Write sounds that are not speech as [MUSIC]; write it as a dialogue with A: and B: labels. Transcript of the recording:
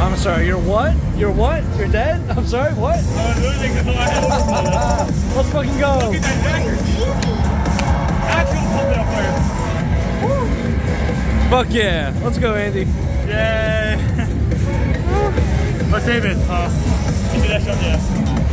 A: I'm sorry, you're what? You're what? You're dead? I'm sorry, what?
B: Uh, literally, go.
A: Let's fucking go.
B: Look at that record. Actual pump it up there.
A: Fuck yeah. Let's go, Andy.
B: Yay. [LAUGHS] Let's save it. Uh, give me that shot, yeah.